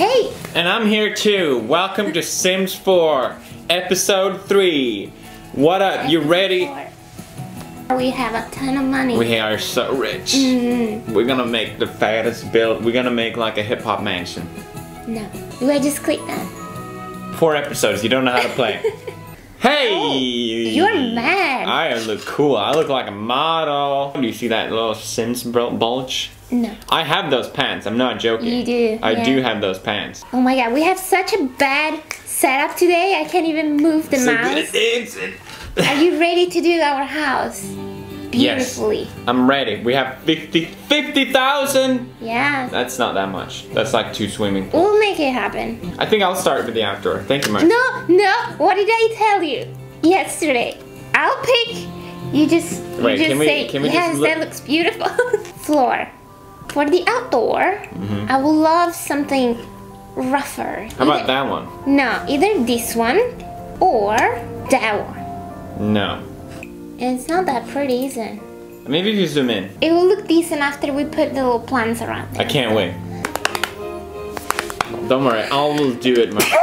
Hey! And I'm here too. Welcome to Sims 4, Episode 3. What up? You ready? We have a ton of money. We are so rich. Mm, We're gonna make the fattest build. We're gonna make like a hip hop mansion. no. Do I just click that? Four episodes. You don't know how to play. hey! Oh, You're mad. I look cool. I look like a model. Do you see that little Sims bulge? No. I have those pants. I'm not joking. You do, I yeah. do have those pants. Oh my god, we have such a bad setup today. I can't even move the So mouse. good at dancing. Are you ready to do our house? Yes. Beautifully. I'm ready. We have 50 50,000. Yeah. That's not that much. That's like two swimming pools. We'll make it happen. I think I'll start with the outdoor. Thank you, Mark. No, no. What did I tell you yesterday? I'll pick. You just, you Wait, just can we- say can we just yes. look- that looks beautiful. Floor. For the outdoor, Mm-hmm. I would love something rougher. How about that one? No, either this one or that one. No. And it's not that pretty, is it? Maybe if you zoom in. It will look decent after we put the little plants around I can't wait. Don't worry, I will do it, Mark.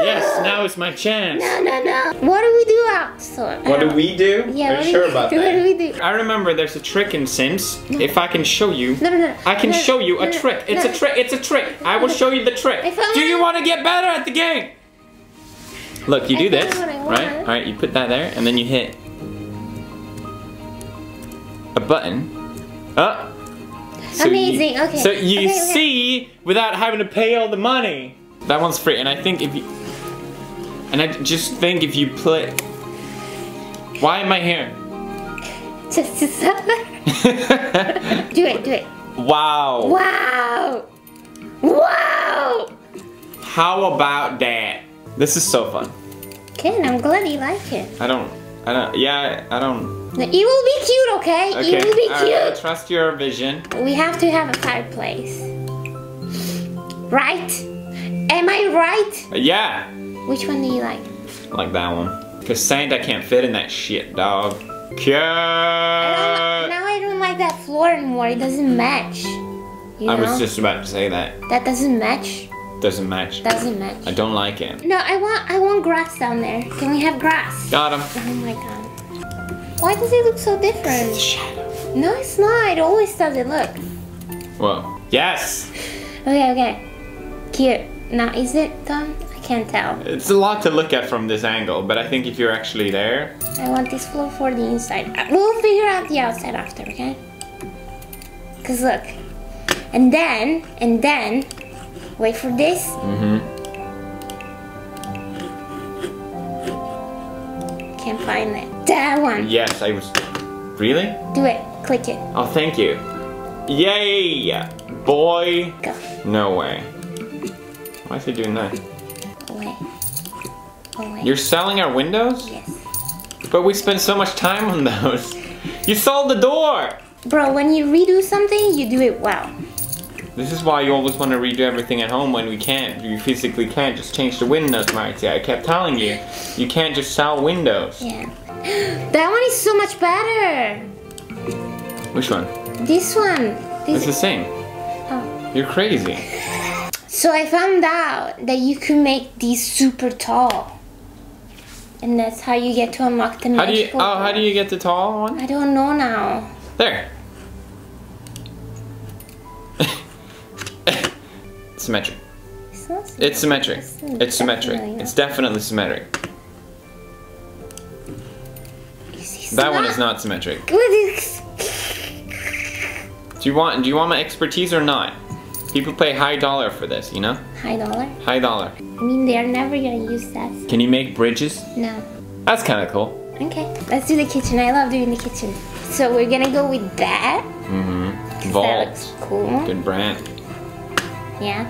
Yes, now it's my chance. No, no, no. What do we do outside? What do we um, do? Yeah, Are you sure about what that? do we do? I remember there's a trick in Sims. If I can show you, No, no, no. I can No, show you a no, trick. It's a trick. It's a trick. I will show you the trick. Do you want- want to get better at the game? Look, you do this, right? All right, you put that there, and then you hit a button. Oh. So you- Amazing, okay. So you Okay, okay. see without having to pay all the money. That one's free, and I think if you, and I just think if you play. Why am I here? Just to stop Do it, do it. wow. Wow! Wow! How about that? This is so fun. Ken, I'm glad you like it. I don't. I don't. Yeah, I don't. It will be cute, okay? Okay. It will be all right, I cute. trust your vision. We have to have a fireplace. Right? Am I right? Uh, Yeah, Which one do you like? like that one. Cause Santa can't fit in that shit, dog. I now I don't like that floor anymore. It doesn't match. You I know? was just about to say that. That doesn't match. Doesn't match. Doesn't match. I don't like it. No, I want I want grass down there. Can we have grass? Got him. Oh my god. Why does it look so different? Shadow. No, it's not. It always does it. Look. Whoa. Yes. Okay, okay. Cute. Now, is it done? I can't tell. It's a lot to look at from this angle, but I think if you're actually there, I want this floor for the inside. Uh, We'll figure out the outside after, okay? Cause look. And then, and then, wait for this. mm-hmm. Can't find it. That one. Yes, I was. Really? Do it. Click it. Oh, thank you. Yay, boy. Go. No way. Why is he doing that? Away. Away. You're selling our windows? Yes. But we spent so much time on those. You sold the door! Bro, when you redo something, you do it well. This is why you always want to redo everything at home when we can't. You physically can't just change the windows, Marty. I kept telling you, you can't just sell windows. Yeah. That one is so much better. Which one? This one. It's the same. Oh. You're crazy. So I found out that you can make these super tall. And that's how you get to unlock the How do you? Oh, how do you get the tall one? I don't know now. There. symmetric. It's not It's symmetric. It's It's symmetric. definitely It's definitely symmetric. That one is not symmetric. Do you want? Do you want my expertise or not? People pay high dollar for this, you know? High dollar? High dollar. I mean, they're never gonna use that. Can you make bridges? No. That's kind of cool. Okay, let's do the kitchen. I love doing the kitchen. So we're gonna go with that. Mm-hmm. That Vault. looks cool. Good brand. Yeah.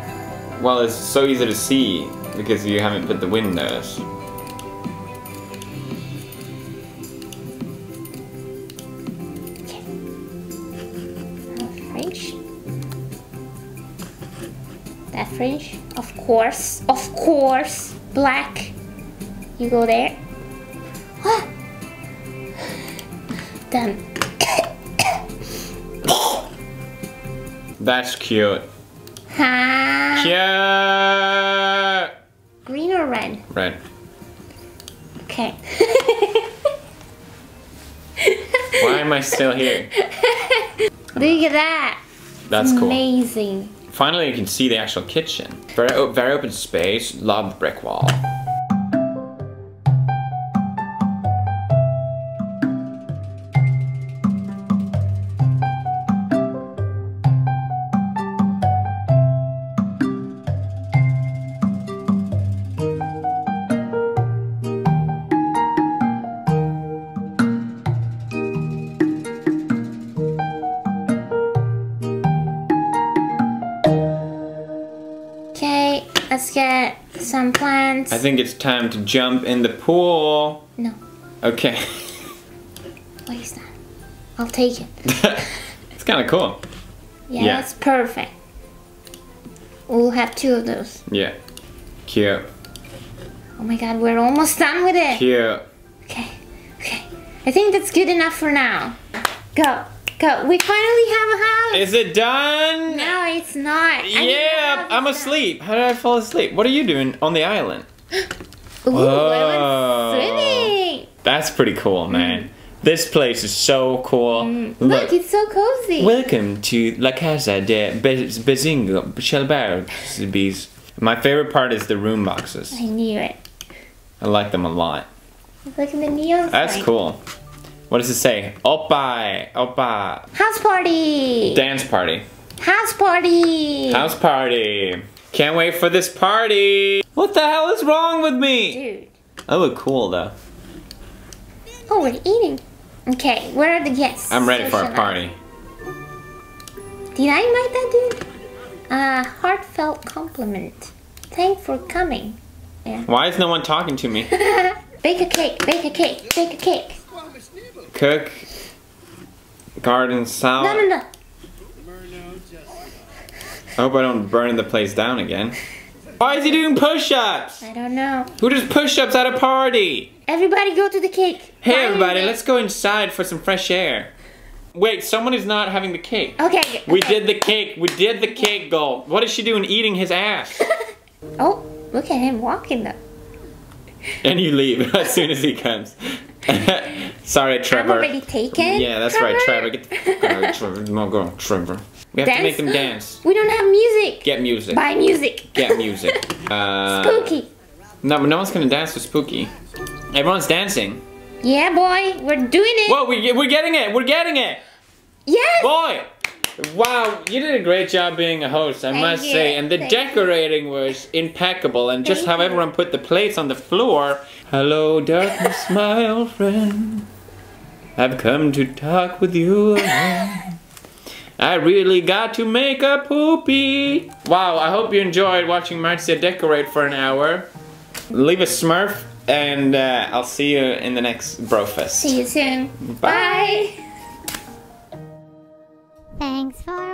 Well, it's so easy to see because you haven't put the windows. That fridge. Of course. Of course. Black. You go there. Ah. Done. That's cute. Ha. Cute. Green or red? Red. Okay. Why am I still here? Look at that. That's cool. Amazing. Finally, you can see the actual kitchen. Very, very open space, love brick wall. I think it's time to jump in the pool. no, Okay. what is that? I'll take it. it's kind of cool. Yeah, Yeah. that's perfect. We'll have two of those. Yeah. Cute. Oh my god, we're almost done with it. Cute. Okay, okay. I think that's good enough for now. Go, go. We finally have a house. Is it done? no, it's not. I Yeah, I'm asleep. How did I fall asleep? What are you doing on the island? Ooh, Whoa. I went swimming. That's pretty cool, man. This place is so cool. Mm. Look, Look. it's so cozy. Welcome to La Casa de Be- Bisognin Kjellbergs. My favorite part is the room boxes. I knew it. I like them a lot. Look at the neon That's sign. cool. What does it say? Oppa, oppa. House party. Dance party. House party. House party. Can't wait for this party. What the hell is wrong with me? Dude. I look cool though. Oh, we're eating. Okay, where are the guests? I'm ready for a party. Did I invite that dude? A heartfelt compliment. Thank for coming. Yeah. Why is no one talking to me? bake a cake, bake a cake, bake a cake. Cook. Garden No, salad. no, no. I hope I don't burn the place down again. Why is he doing push-ups? I don't know. Who does push-ups at a party? Everybody go to the cake. Hey Buy everybody, let's go inside for some fresh air. Wait, someone is not having the cake. Okay. We okay. did the cake. We did the cake goal. What is she doing eating his ass? Oh, look at him walking though. And you leave as soon as he comes. Sorry, Trevor. I'm already taken. Yeah, that's right, Trevor. Get the fuck out of Trevor. No, go, Trevor. We have to make them dance. We don't have music. Get music. Buy music. Get music. Uh, Spooky. No, no one's gonna dance to Spooky. Everyone's dancing. Yeah, boy, we're doing it. Whoa, we, we're getting it. We're getting it. Yes. Boy! Wow, you did a great job being a host, I Thank must you, say. And the thank you. decorating was impeccable. And just Thank how you. everyone put the plates on the floor. Hello, darkness, my old friend. I've come to talk with you again. I really got to make a poopy. Wow, I hope you enjoyed watching Marzia decorate for an hour. Leave a smurf and uh, I'll see you in the next Brofist. See you soon. Bye. Bye. Thanks for